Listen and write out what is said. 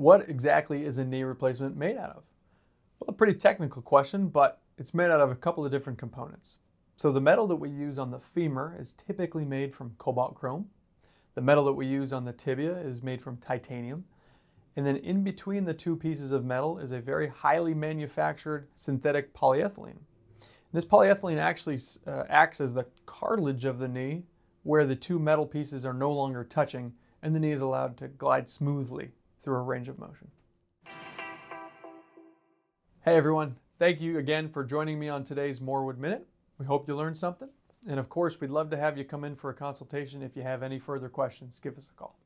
What exactly is a knee replacement made out of? Well, a pretty technical question, but it's made out of a couple of different components. So the metal that we use on the femur is typically made from cobalt chrome. The metal that we use on the tibia is made from titanium. And then in between the two pieces of metal is a very highly manufactured synthetic polyethylene. This polyethylene actually uh, acts as the cartilage of the knee where the two metal pieces are no longer touching and the knee is allowed to glide smoothly through a range of motion. Hey everyone, thank you again for joining me on today's Morwood Minute. We hope you learned something. And of course, we'd love to have you come in for a consultation if you have any further questions. Give us a call.